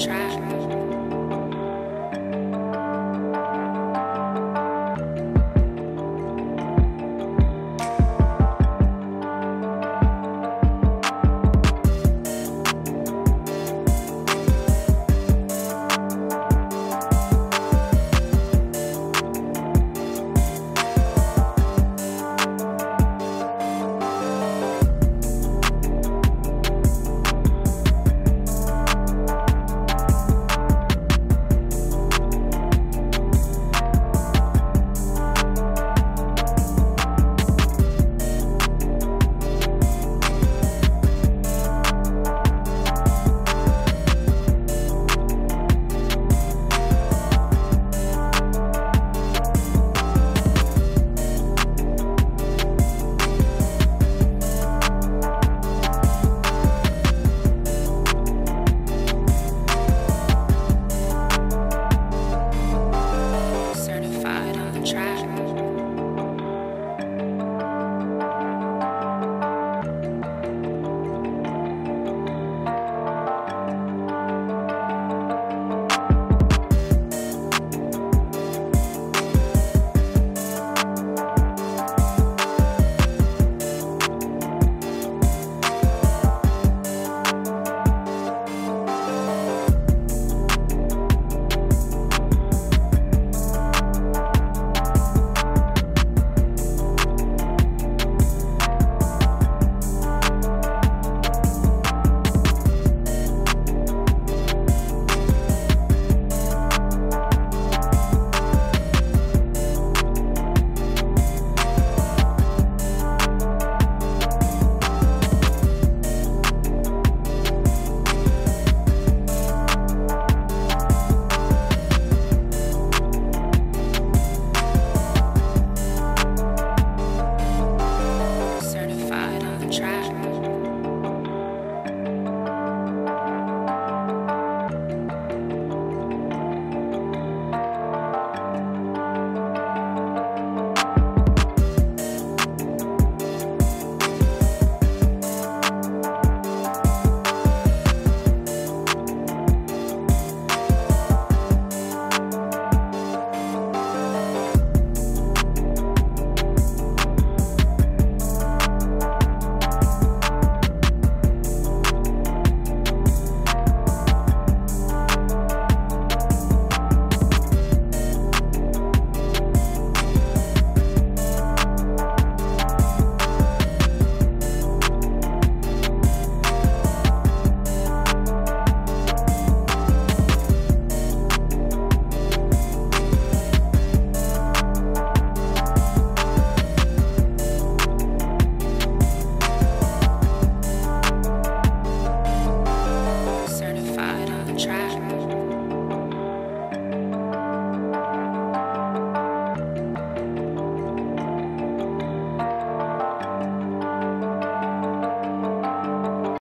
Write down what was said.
trap. trash. track.